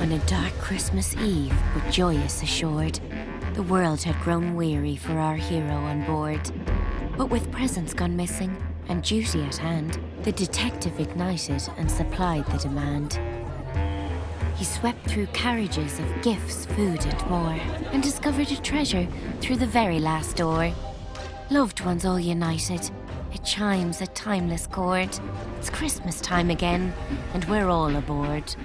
On a dark Christmas Eve, but joyous assured, the world had grown weary for our hero on board. But with presents gone missing and duty at hand, the detective ignited and supplied the demand. He swept through carriages of gifts, food, and more, and discovered a treasure through the very last door. Loved ones all united, it chimes a timeless chord. It's Christmas time again, and we're all aboard.